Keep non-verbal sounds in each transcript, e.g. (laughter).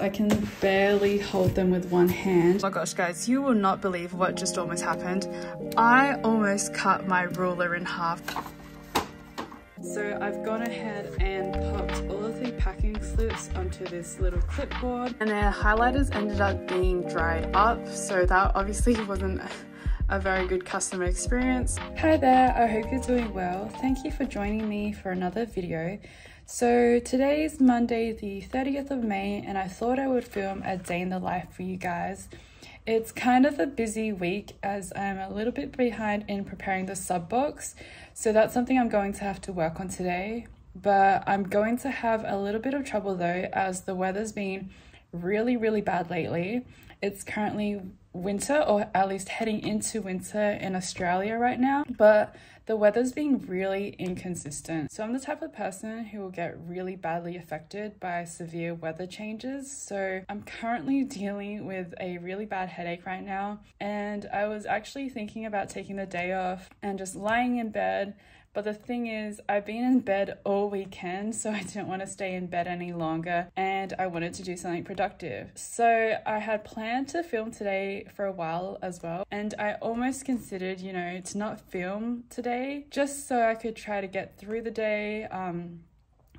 I can barely hold them with one hand. Oh my gosh guys, you will not believe what just almost happened. I almost cut my ruler in half. So I've gone ahead and popped all of the packing slips onto this little clipboard and their highlighters ended up being dried up so that obviously (laughs) wasn't a very good customer experience. Hi there, I hope you're doing well. Thank you for joining me for another video. So today is Monday the 30th of May and I thought I would film a day in the life for you guys. It's kind of a busy week as I'm a little bit behind in preparing the sub box. So that's something I'm going to have to work on today. But I'm going to have a little bit of trouble though as the weather's been really, really bad lately. It's currently winter or at least heading into winter in Australia right now. But the weather's been really inconsistent. So I'm the type of person who will get really badly affected by severe weather changes. So I'm currently (laughs) dealing with a really bad headache right now. And I was actually thinking about taking the day off and just lying in bed but the thing is, I've been in bed all weekend, so I didn't want to stay in bed any longer and I wanted to do something productive. So I had planned to film today for a while as well. And I almost considered, you know, to not film today just so I could try to get through the day um,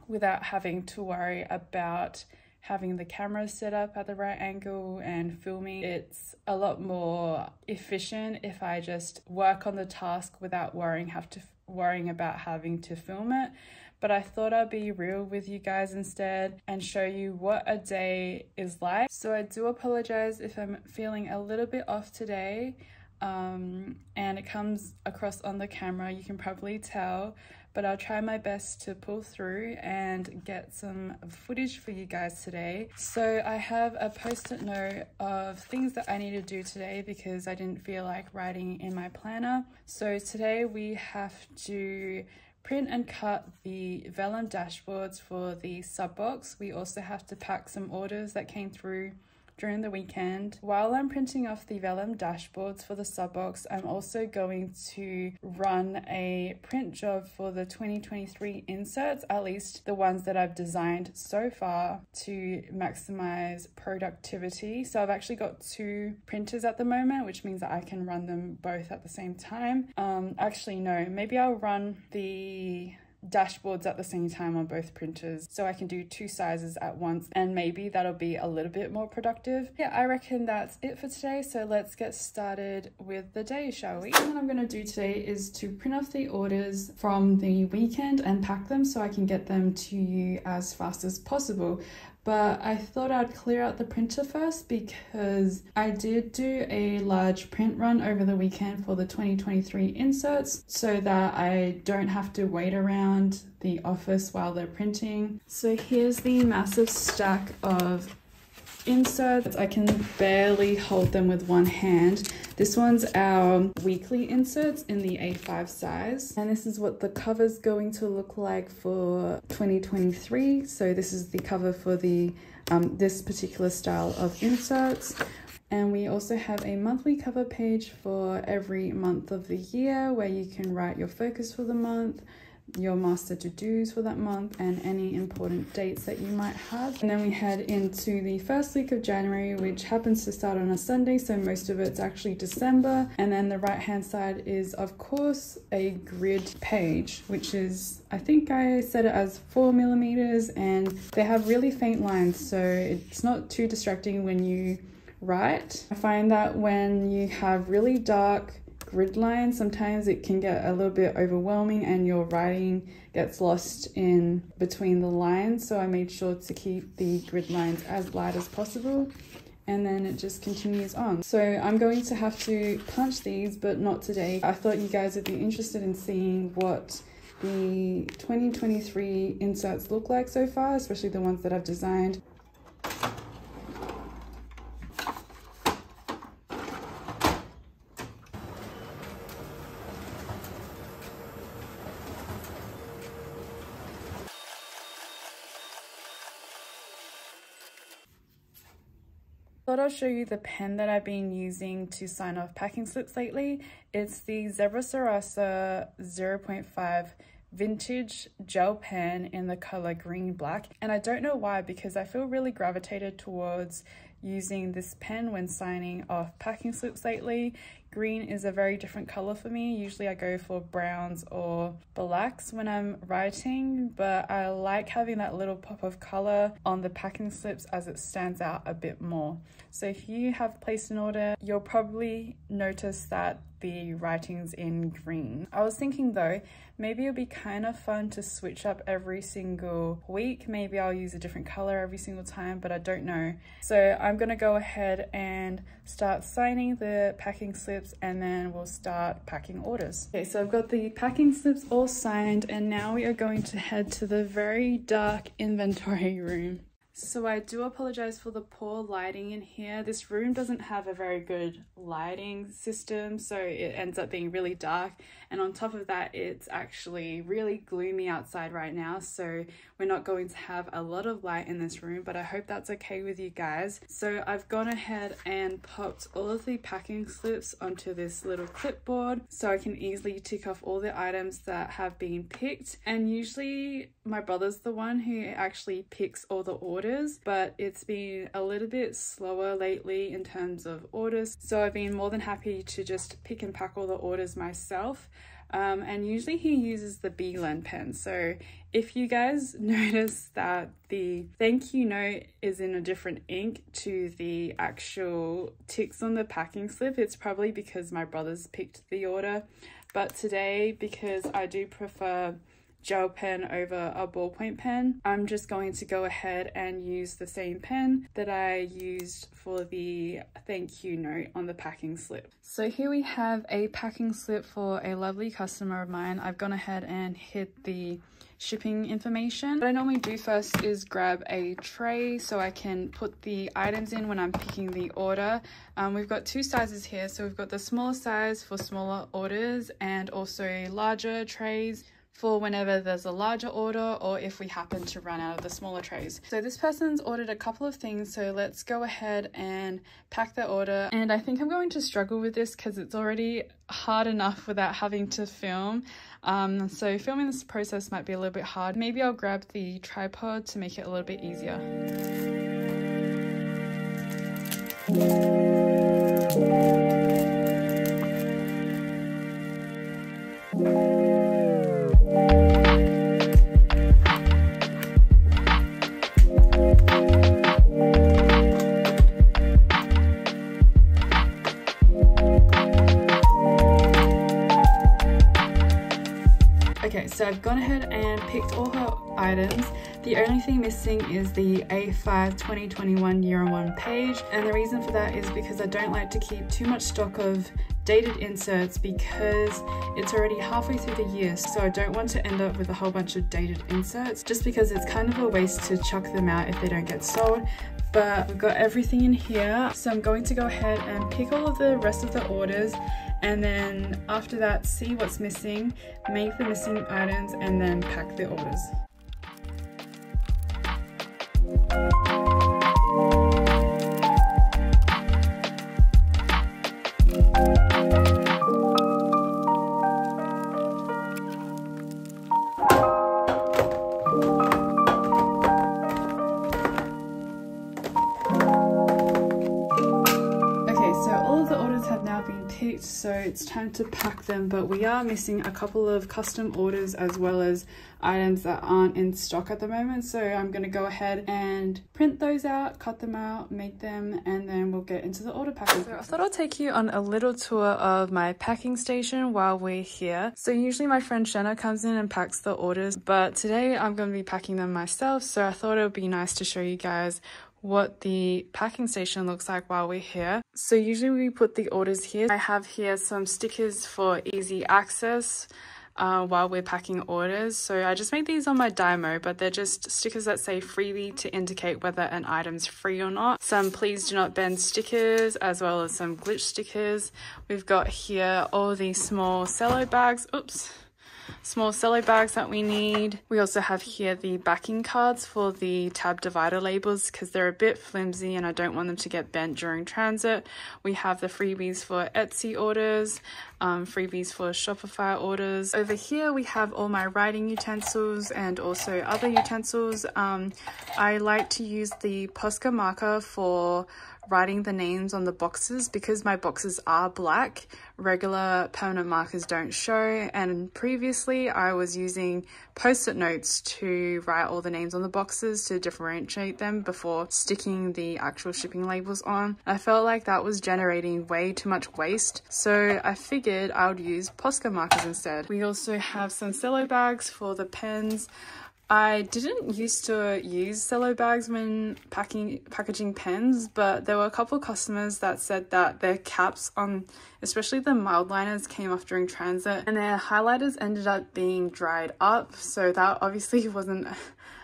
without having to worry about having the camera set up at the right angle and filming. It's a lot more efficient if I just work on the task without worrying have to worrying about having to film it but I thought I'd be real with you guys instead and show you what a day is like. So I do apologize if I'm feeling a little bit off today um, and it comes across on the camera, you can probably tell, but I'll try my best to pull through and get some footage for you guys today. So I have a post-it note of things that I need to do today because I didn't feel like writing in my planner. So today we have to print and cut the vellum dashboards for the sub box. We also have to pack some orders that came through during the weekend. While I'm printing off the vellum dashboards for the subbox, I'm also going to run a print job for the 2023 inserts, at least the ones that I've designed so far to maximize productivity. So I've actually got two printers at the moment, which means that I can run them both at the same time. Um, actually, no, maybe I'll run the dashboards at the same time on both printers so I can do two sizes at once and maybe that'll be a little bit more productive. Yeah, I reckon that's it for today. So let's get started with the day, shall we? What I'm going to do today is to print off the orders from the weekend and pack them so I can get them to you as fast as possible but I thought I'd clear out the printer first because I did do a large print run over the weekend for the 2023 inserts so that I don't have to wait around the office while they're printing. So here's the massive stack of inserts. I can barely hold them with one hand. This one's our weekly inserts in the A5 size. And this is what the cover's going to look like for 2023. So this is the cover for the um, this particular style of inserts. And we also have a monthly cover page for every month of the year where you can write your focus for the month, your master to-dos for that month and any important dates that you might have. And then we head into the first week of January, which happens to start on a Sunday, so most of it's actually December. And then the right-hand side is, of course, a grid page, which is, I think I set it as four millimeters, and they have really faint lines, so it's not too distracting when you write. I find that when you have really dark grid line, sometimes it can get a little bit overwhelming and your writing gets lost in between the lines. So I made sure to keep the grid lines as light as possible and then it just continues on. So I'm going to have to punch these, but not today. I thought you guys would be interested in seeing what the 2023 inserts look like so far, especially the ones that I've designed. Thought I'll show you the pen that I've been using to sign off packing slips lately. It's the Zebra Sarasa 0.5 vintage gel pen in the color green black. And I don't know why because I feel really gravitated towards using this pen when signing off packing slips lately. Green is a very different color for me. Usually I go for browns or blacks when I'm writing, but I like having that little pop of color on the packing slips as it stands out a bit more. So if you have placed an order, you'll probably notice that the writings in green. I was thinking though, maybe it'll be kind of fun to switch up every single week. Maybe I'll use a different color every single time, but I don't know. So I'm gonna go ahead and start signing the packing slips and then we'll start packing orders. Okay, so I've got the packing slips all signed and now we are going to head to the very dark inventory (laughs) room. So I do apologize for the poor lighting in here. This room doesn't have a very good lighting system, so it ends up being really dark. And on top of that, it's actually really gloomy outside right now, so we're not going to have a lot of light in this room, but I hope that's okay with you guys. So I've gone ahead and popped all of the packing slips onto this little clipboard so I can easily tick off all the items that have been picked. And usually my brother's the one who actually picks all the orders, but it's been a little bit slower lately in terms of orders. So I've been more than happy to just pick and pack all the orders myself. Um, and usually he uses the BLen pen. So if you guys (laughs) notice that the thank you note is in a different ink to the actual ticks on the packing slip, it's probably because my brothers picked the order. But today, because I do prefer gel pen over a ballpoint pen. I'm just going to go ahead and use the same pen that I used for the thank you note on the packing slip. So here we have a packing slip for a lovely customer of mine. I've gone ahead and hit the shipping information. What I normally do first is grab a tray so I can put the items in when I'm picking the order. Um, we've got two sizes here. So we've got the smaller size for smaller orders and also larger trays for whenever there's a larger order or if we happen to run out of the smaller trays. So this person's ordered a couple of things, so let's go ahead and pack their order. And I think I'm going to struggle with this because it's already hard enough without having to film. Um, so filming this process might be a little bit hard. Maybe I'll grab the tripod to make it a little bit easier. So I've gone ahead and picked all her items. The only thing missing is the A5 2021 year one page. And the reason for that is because I don't like to keep too much stock of dated inserts because it's already halfway through the year so I don't want to end up with a whole bunch of dated inserts just because it's kind of a waste to chuck them out if they don't get sold but we've got everything in here so I'm going to go ahead and pick all of the rest of the orders and then after that see what's missing, make the missing items and then pack the orders. It's time to pack them but we are missing a couple of custom orders as well as items that aren't in stock at the moment. So I'm going to go ahead and print those out cut them out make them and then we'll get into the order packing so I thought I'll take you on a little tour of my packing station while we're here. So usually my friend Shanna comes in and packs the orders but today I'm going to be packing them myself. So I thought it would be nice to show you guys what the packing station looks like while we're here. So usually we put the orders here. I have here some stickers for easy access uh, while we're packing orders. So I just made these on my Dymo, but they're just stickers that say freely to indicate whether an item's free or not. Some please do not bend stickers, as well as some glitch stickers. We've got here all these small cello bags. Oops small cello bags that we need. We also have here the backing cards for the tab divider labels because they're a bit flimsy and I don't want them to get bent during transit. We have the freebies for Etsy orders, um, freebies for Shopify orders. Over here we have all my writing utensils and also other utensils. Um, I like to use the Posca marker for writing the names on the boxes because my boxes are black regular permanent markers don't show and previously I was using post-it notes to write all the names on the boxes to differentiate them before sticking the actual shipping labels on. I felt like that was generating way too much waste so I figured I would use Posca markers instead. We also have some cello bags for the pens. I didn't used to use cello bags when packing packaging pens, but there were a couple customers that said that their caps on especially the Mildliners came off during transit and their highlighters ended up being dried up, so that obviously (laughs) wasn't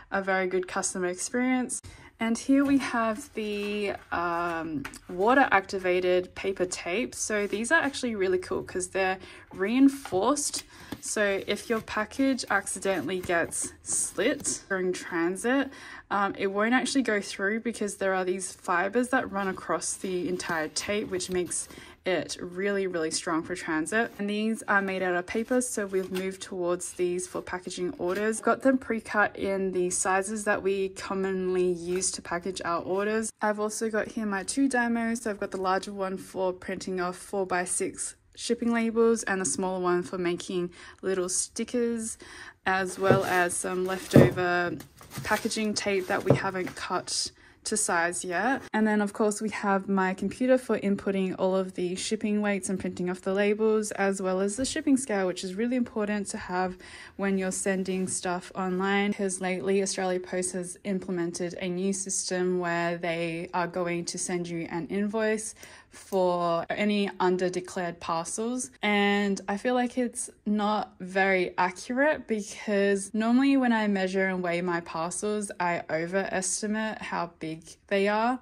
a very good customer experience. And here we have the um, water activated paper tape. So these are actually really cool because they're reinforced. So if your package accidentally gets slit during transit, um, it won't actually go through because there are these fibers that run across the entire tape, which makes it really, really strong for transit. And these are made out of paper, so we've moved towards these for packaging orders. Got them pre-cut in the sizes that we commonly use to package our orders. I've also got here my two Dymos, so I've got the larger one for printing off 4x6 shipping labels and the smaller one for making little stickers as well as some leftover packaging tape that we haven't cut to size yet. And then of course we have my computer for inputting all of the shipping weights and printing off the labels as well as the shipping scale which is really important to have when you're sending stuff online because lately Australia Post has implemented a new system where they are going to send you an invoice for any under declared parcels. And I feel like it's not very accurate because normally when I measure and weigh my parcels, I overestimate how big they are.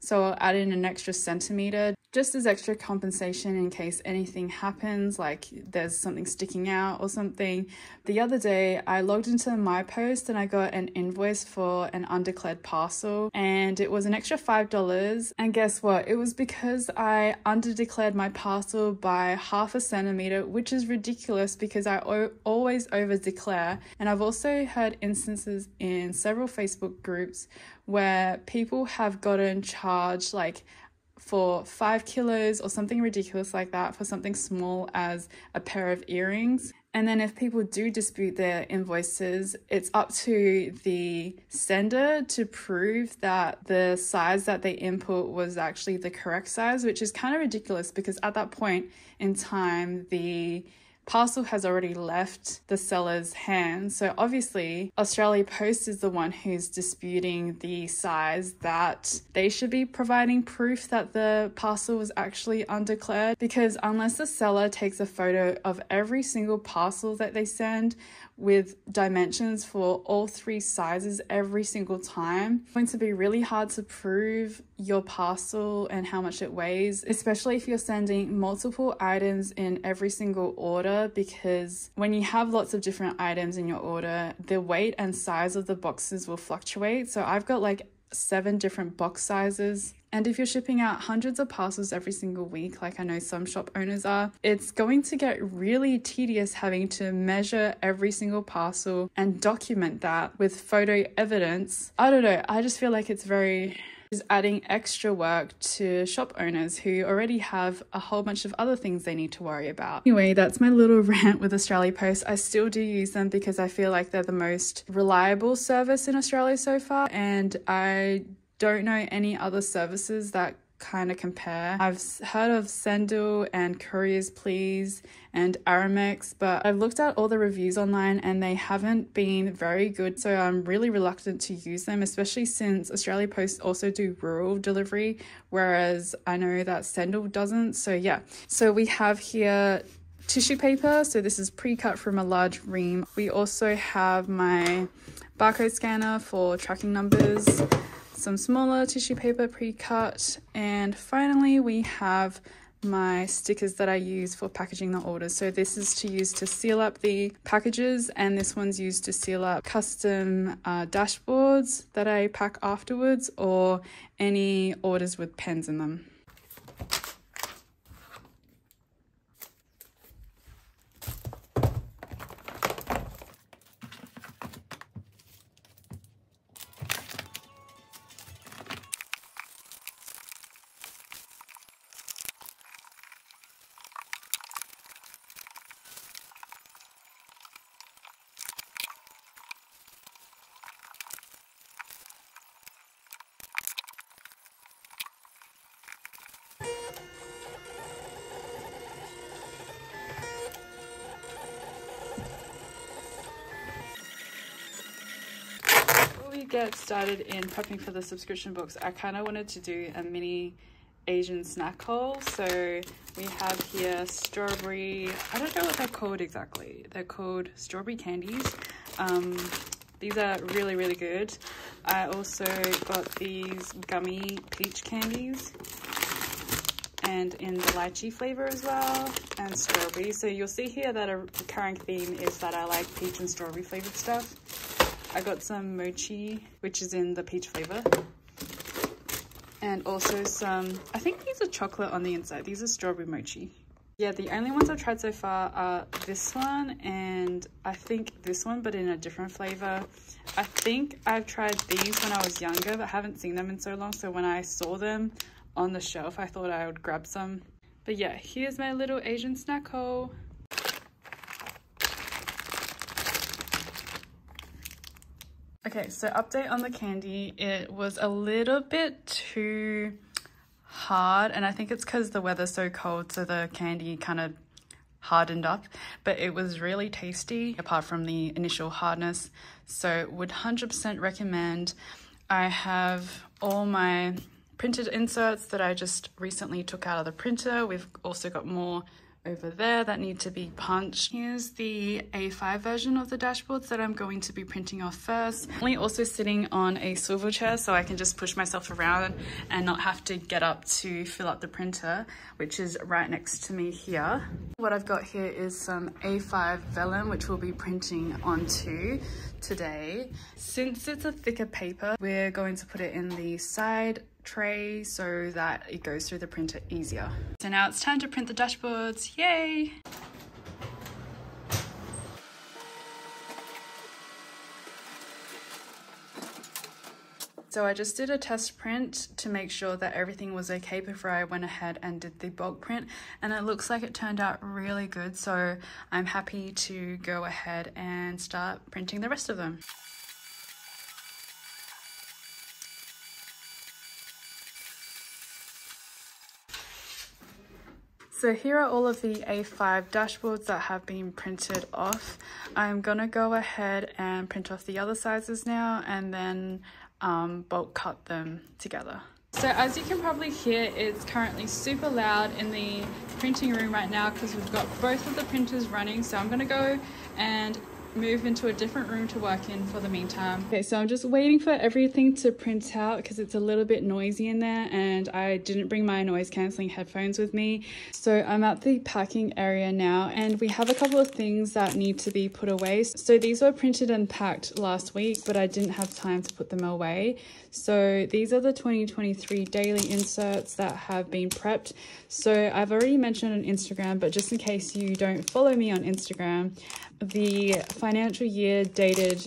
So I'll add in an extra centimeter just as extra compensation in case anything happens, like there's something sticking out or something. The other day, I logged into MyPost and I got an invoice for an undeclared parcel, and it was an extra $5. And guess what? It was because I underdeclared my parcel by half a centimeter, which is ridiculous because I o- always over declare. And I've also heard instances in several Facebook groups where people have gotten charged like for five kilos or something ridiculous like that for something small as a pair of earrings. And then if people do dispute their invoices, it's up to the sender to prove that the size that they input was actually the correct size, which is kind of ridiculous because at that point in time, the parcel has already left the seller's hands. So obviously, Australia Post is the one who's disputing the size that they should be providing proof that the parcel was actually undeclared because unless the seller takes a photo of every single parcel that they send with dimensions for all three sizes every single time. It's going to be really hard to prove your parcel and how much it weighs, especially if you're sending multiple items in every single order because when you have lots of different items in your order, the weight and size of the boxes will fluctuate. So I've got like seven different box sizes. And if you're shipping out hundreds of parcels every single week, like I know some shop owners are, it's going to get really tedious having to measure every single parcel and document that with photo evidence. I don't know, I just feel like it's very is adding extra work to shop owners who already have a whole bunch of other things they need to worry about. Anyway, that's my little (laughs) rant with Australia Post. I still do use them because I feel like they're the most reliable service in Australia so far, and I don't know any other services that kind of compare. I've heard of Sendle and Couriers Please and Aramex, but I've looked at all the reviews online and they haven't been very good. So I'm really reluctant to use them, especially since Australia Post also do rural delivery, whereas I know that Sendle doesn't. So yeah, so we have here tissue paper. So this is pre-cut from a large ream. We also have my barcode scanner for tracking numbers some smaller tissue paper pre-cut and finally we have my stickers that I use for packaging the orders. So this is to use to seal up the packages and this one's used to seal up custom uh, dashboards that I pack afterwards or any orders with pens in them. Get started in prepping for the subscription books, I kind of wanted to do a mini Asian snack haul. So we have here strawberry, I don't know what they're called exactly. They're called strawberry candies. Um, these are really, really good. I also got these gummy peach candies and in the lychee flavor as well and strawberry. So you'll see here that a recurring theme is that I like peach and strawberry flavored stuff. I got some mochi, which is in the peach flavor. And also some, I think these are chocolate on the inside. These are strawberry mochi. Yeah, the only ones I've tried so far are this one and I think this one, but in a different flavor. I think I've tried these when I was younger, but haven't seen them in so long. So when I saw them on the shelf, I thought I would grab some. But yeah, here's my little Asian snack hole. Okay, so update on the candy. It was a little bit too hard and I think it's because the weather's so cold so the candy kind of hardened up. But it was really tasty apart from the initial hardness. So would 100% recommend. I have all my printed inserts that I just recently took out of the printer. We've also got more over there that need to be punched. Here's the A5 version of the dashboards that I'm going to be printing off first. I'm also sitting on a swivel chair so I can just push myself around and not have to get up to fill up the printer, which is right next to me here. What I've got here is some A5 vellum, which we'll be printing onto today. Since it's a thicker paper, we're going to put it in the side tray so that it goes through the printer easier. So now it's time to print the dashboards, yay! So I just did a test print to make sure that everything was okay before I went ahead and did the bulk print and it looks like it turned out really good so I'm happy to go ahead and start printing the rest of them. So here are all of the A5 dashboards that have been printed off. I'm gonna go ahead and print off the other sizes now and then um, bulk cut them together. So as you can probably hear, it's currently super loud in the printing room right now because we've got both of the printers running. So I'm gonna go and move into a different room to work in for the meantime. Okay, so I'm just waiting for everything to print out because it's a little bit noisy in there and I didn't bring my noise cancelling headphones with me. So I'm at the packing area now and we have a couple of things that need to be put away. So these were printed and packed last week, but I didn't have time to put them away. So these are the 2023 daily inserts that have been prepped. So I've already mentioned on Instagram, but just in case you don't follow me on Instagram, the financial year dated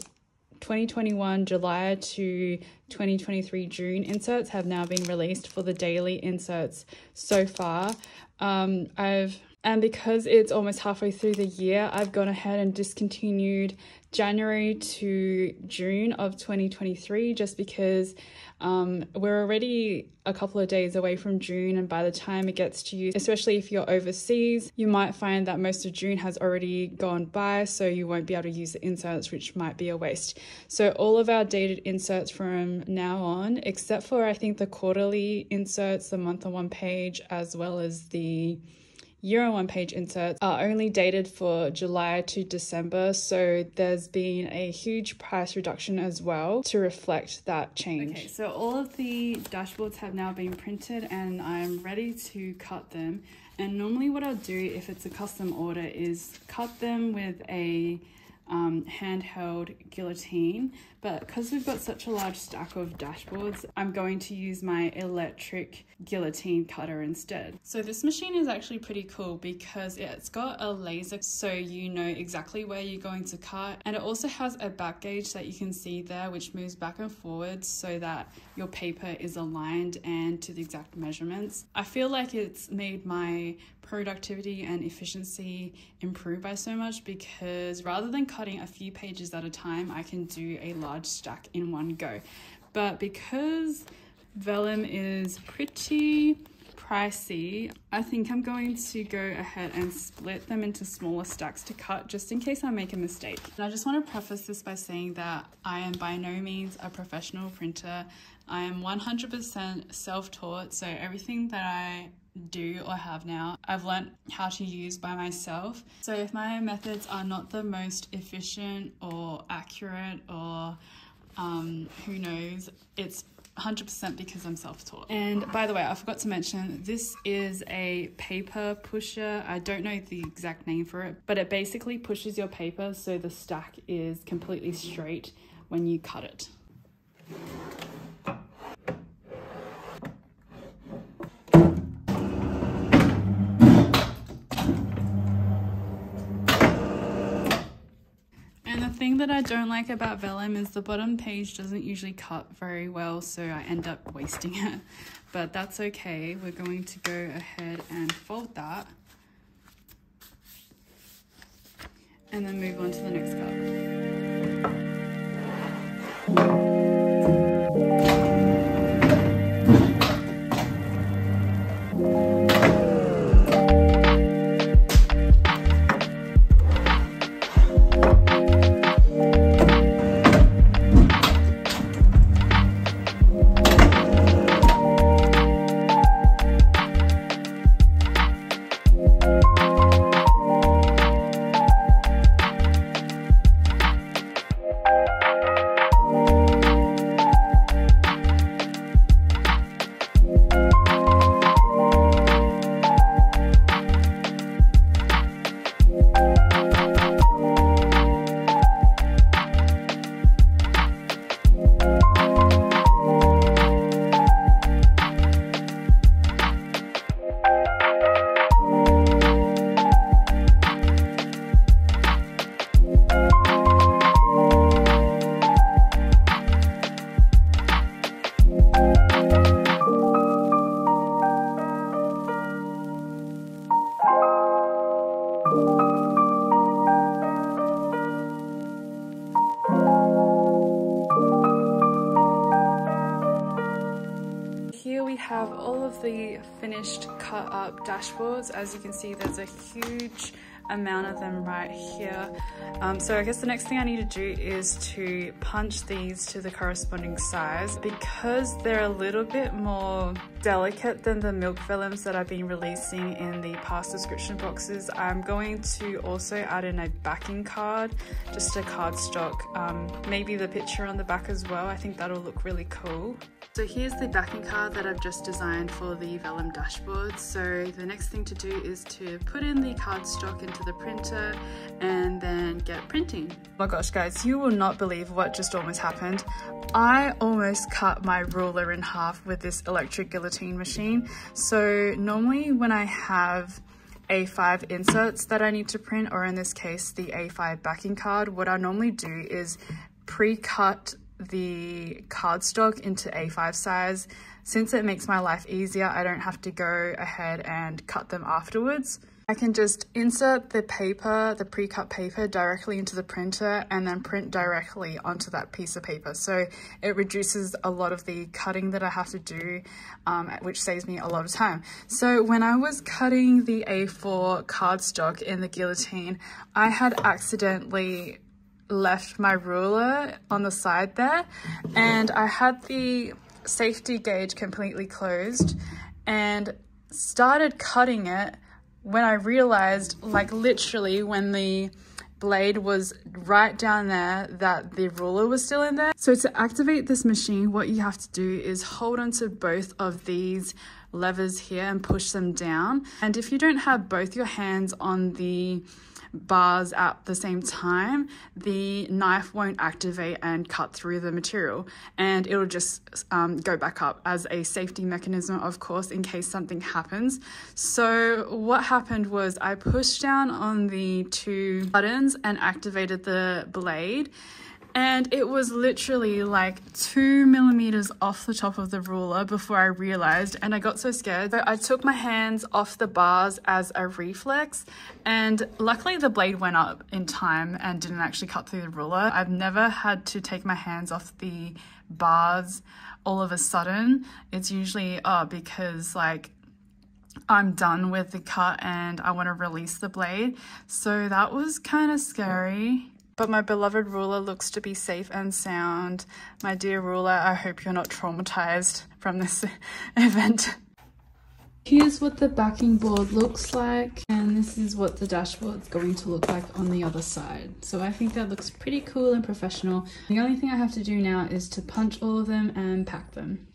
2021 July to 2023 June inserts have now been released for the daily inserts so far. Um, I've and because it's almost halfway through the year, I've gone ahead and discontinued January to June of 2023 just because um, we're already a couple of days away from June, and by the time it gets to you, especially if you're overseas, you might find that most of June has already gone by, so you won't be able to use the inserts, which might be a waste. So, all of our dated inserts from now on, except for I think the quarterly inserts, the month on one page, as well as the on one page inserts are only dated for July to December, so there's been a huge price reduction as well to reflect that change. Okay, so all of the dashboards have now been printed and I'm ready to cut them. And normally what I'll do if it's a custom order is cut them with a um, handheld guillotine but because we've got such a large stack of dashboards I'm going to use my electric guillotine cutter instead. So this machine is actually pretty cool because it's got a laser so you know exactly where you're going to cut and it also has a back gauge that you can see there which moves back and forwards so that your paper is aligned and to the exact measurements. I feel like it's made my productivity and efficiency improve by so much because rather than cutting a few pages at a time, I can do a large stack in one go. But because vellum is pretty pricey, I think I'm going to go ahead and split them into smaller stacks to cut just in case I make a mistake. And I just want to preface this by saying that I am by no means a professional printer. I am 100% self-taught, so everything that I do or have now, I've learnt how to use by myself. So if my methods are not the most efficient or accurate or um, who knows, it's 100% because I'm self-taught. And by the way, I forgot to mention, this is a paper pusher. I don't know the exact name for it, but it basically pushes your paper so the stack is completely straight when you cut it. Thing that I don't like about vellum is the bottom page doesn't usually cut very well, so I end up wasting it. But that's okay. We're going to go ahead and fold that. And then move on to the next cut. Up dashboards. As you can see, there's a huge amount of them right here. Um, so I guess the next thing I need to do is to punch these to the corresponding size because they're a little bit more delicate than the milk vellums that I've been releasing in the past description boxes. I'm going to also add in a backing card, just a cardstock, um, maybe the picture on the back as well. I think that'll look really cool. So here's the backing card that I've just designed for the vellum dashboard. So the next thing to do is to put in the cardstock into the printer and then get printing. Oh my gosh guys, you will not believe what just almost happened. I almost cut my ruler in half with this electric guillotine machine. So normally when I have a5 inserts that I need to print, or in this case, the A5 backing card, what I normally do is pre-cut the cardstock into A5 size. Since it makes my life easier, I don't have to go ahead and cut them afterwards. I can just insert the paper, the pre-cut paper directly into the printer and then print directly onto that piece of paper. So it reduces a lot of the cutting that I have to do, um, which saves me a lot of time. So when I was cutting the A4 cardstock in the guillotine, I had accidentally left my ruler on the side there and I had the safety gauge completely closed and started cutting it when I realized, like literally when the blade was right down there that the ruler was still in there. So to activate this machine, what you have to do is hold onto both of these levers here and push them down. And if you don't have both your hands on the bars at the same time, the knife won't activate and cut through the material and it'll just um, go back up as a safety mechanism, of course, in case something happens. So, what happened was I pushed down on the two buttons and activated the blade and it was literally like two millimeters off the top of the ruler before I realized and I got so scared. So I took my hands off the bars as a reflex and luckily the blade went up in time and didn't actually cut through the ruler. I've never had to take my hands off the bars all of a sudden. It's usually oh, because like I'm done with the cut and I want to release the blade. So that was kind of scary. But my beloved ruler looks to be safe and sound. My dear ruler, I hope you're not traumatized from this (laughs) event. Here's what the backing board looks like and this is what the dashboard's going to look like on the other side. So I think that looks pretty cool and professional. The only thing I have to do now is to punch all of them and pack them.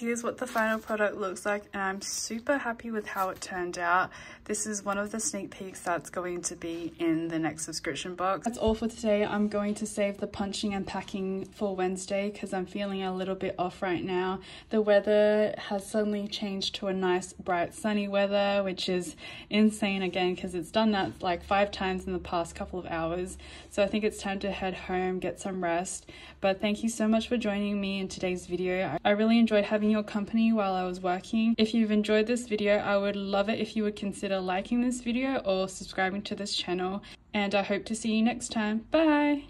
Here's what the final product looks like and I'm super happy with how it turned out. This is one of the sneak peeks that's going to be in the next subscription box. That's all for today. I'm going to save the punching and packing for Wednesday because I'm feeling a little bit off right now. The weather has suddenly changed to a nice bright sunny weather which is insane again because it's done that like five times in the past couple of hours. So I think it's time to head home, get some rest. But thank you so much for joining me in today's video. I really enjoyed having your company while I was working. If you've enjoyed this video, I would love it if you would consider liking this video or subscribing to this channel. And I hope to see you next time. Bye!